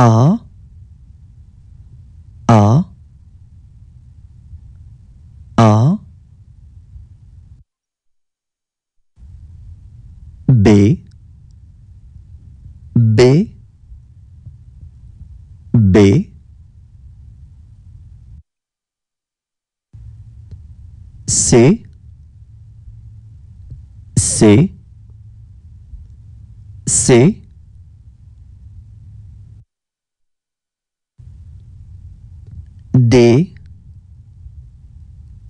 A. A. A. B. B. B. C. C. C D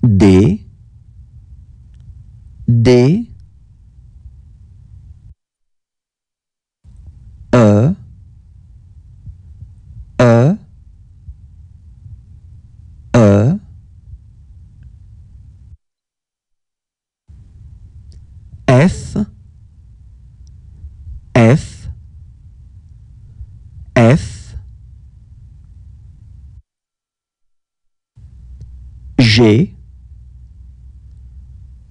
D D E E E. F F G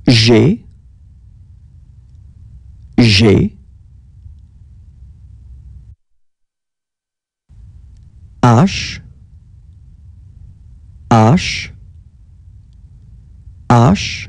G G. H H H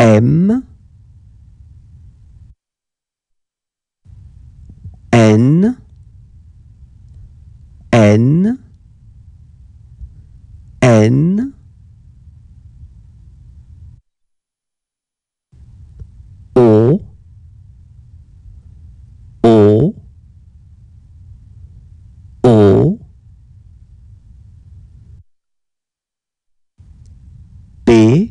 M. N. N. N. O. O. O. P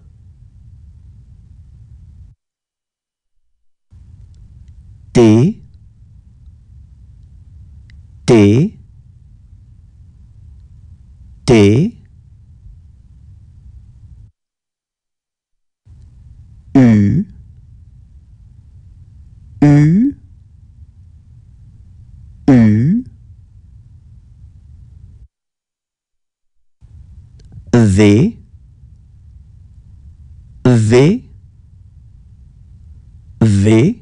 T T U U U. V V V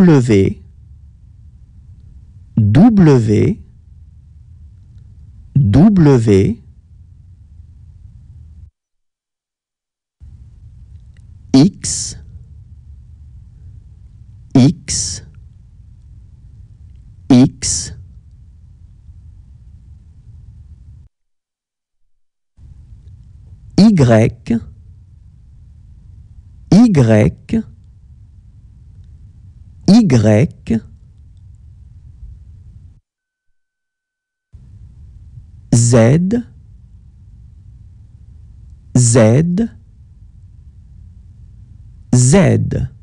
W W W X X X Y Y Z. Z. Z